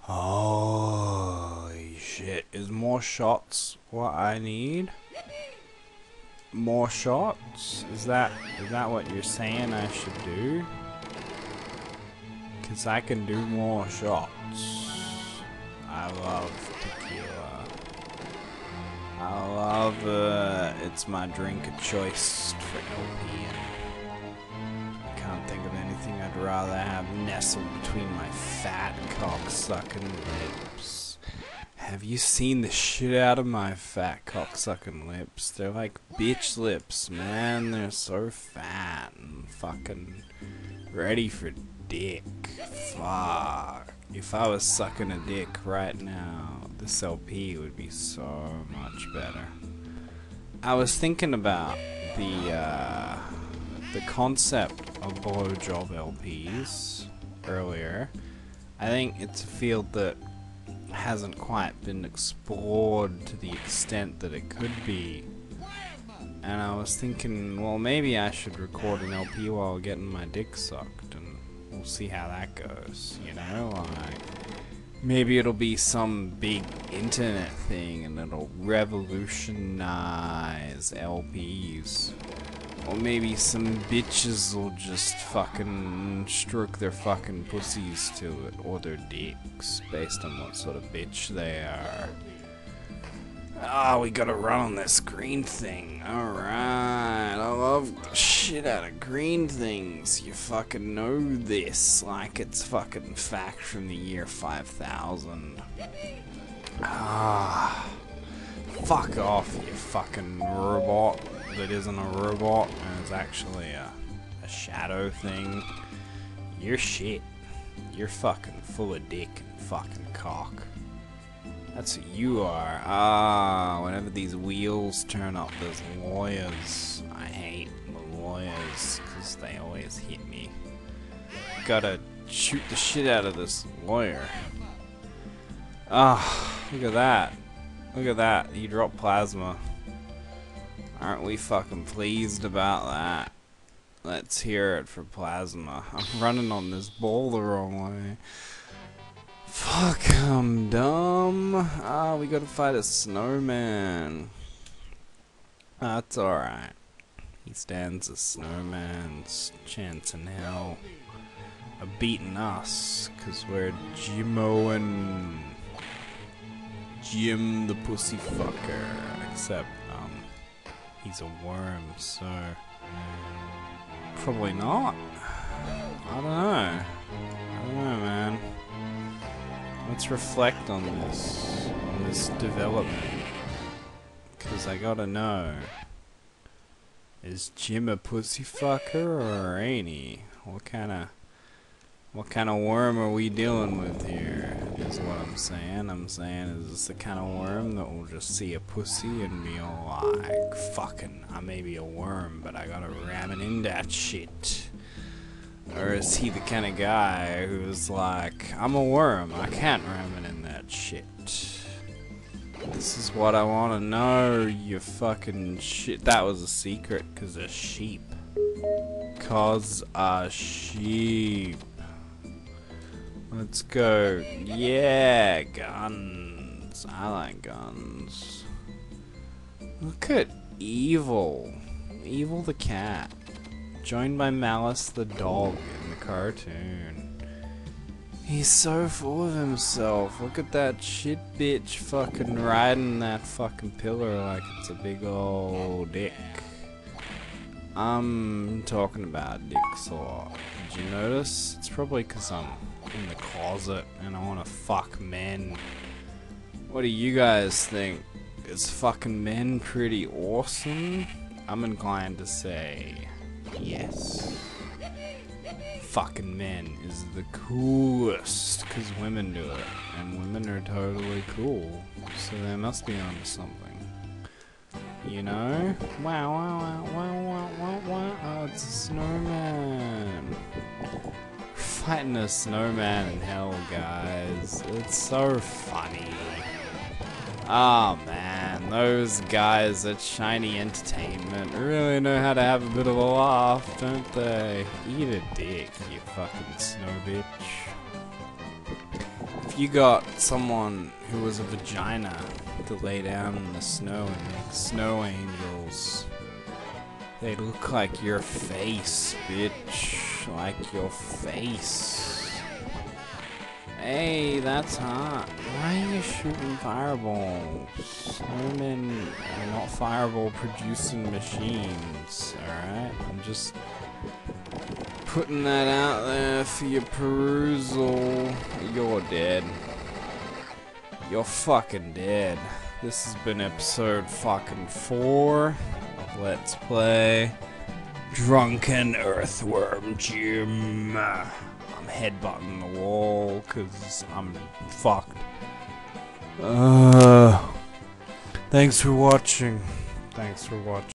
Holy shit. Is more shots what I need? More shots? Is that is that what you're saying I should do? Cause I can do more shots. I love tequila. I love uh it's my drink of choice for LP rather have nestled between my fat cock-sucking lips. Have you seen the shit out of my fat cock-sucking lips? They're like bitch lips, man. They're so fat and fucking ready for dick. Fuck. If I was sucking a dick right now, this LP would be so much better. I was thinking about the uh, the concept of blowjob LPs earlier. I think it's a field that hasn't quite been explored to the extent that it could be. And I was thinking, well, maybe I should record an LP while getting my dick sucked, and we'll see how that goes, you know? Like, maybe it'll be some big internet thing and it'll revolutionize LPs. Or maybe some bitches will just fucking stroke their fucking pussies to it, or their dicks, based on what sort of bitch they are. Ah, we gotta run on this green thing. Alright, I love shit out of green things. You fucking know this like it's fucking fact from the year 5000. Ah, fuck off, you fucking robot that isn't a robot and is actually a, a shadow thing. You're shit. You're fucking full of dick and fucking cock. That's what you are. Ah, whenever these wheels turn up, there's lawyers. I hate the lawyers because they always hit me. Gotta shoot the shit out of this lawyer. Ah, look at that. Look at that. You dropped plasma. Aren't we fucking pleased about that? Let's hear it for plasma. I'm running on this ball the wrong way. Fuck, I'm dumb. Ah, we gotta fight a snowman. That's alright. He stands a snowman's chance in hell of beating us, cause we're Jimmo and Jim the pussy fucker. Except, he's a worm, so probably not. I don't know. I don't know, man. Let's reflect on this, on this development. Cause I gotta know. Is Jim a pussy fucker or ain't he? What kinda, what kind of worm are we dealing with here? Is what I'm saying. I'm saying is this the kind of worm that will just see a pussy and be all like, fucking, I may be a worm, but I gotta ram it in that shit. Or is he the kind of guy who's like, I'm a worm, I can't ram it in that shit. This is what I want to know, you fucking shit. That was a secret, cause a sheep. Cause a sheep. Let's go. Yeah, guns. I like guns. Look at Evil. Evil the cat. Joined by Malice the dog in the cartoon. He's so full of himself. Look at that shit bitch fucking riding that fucking pillar like it's a big old dick. I'm talking about dicks a lot. Did you notice? It's probably because I'm in the closet and I want to fuck men. What do you guys think? Is fucking men pretty awesome? I'm inclined to say yes. Fucking men is the coolest because women do it and women are totally cool. So they must be onto something. You know? Wow, wow, wow, wow, wow, wow, wow. Oh, it's a snowman. Fighting a snowman in hell, guys. It's so funny. Oh, man. those guys at Shiny Entertainment really know how to have a bit of a laugh, don't they? Eat a dick, you fucking snow bitch. If you got someone who was a vagina to lay down in the snow and make snow angels, they look like your face, bitch. Like your face. Hey, that's hot. Why are you shooting fireballs? Snowmen are not fireball producing machines, alright? I'm just putting that out there for your perusal. You're dead. You're fucking dead. This has been episode fucking four of Let's Play Drunken Earthworm Jim. I'm headbutting the wall because I'm fucked. Uh, thanks for watching. Thanks for watching.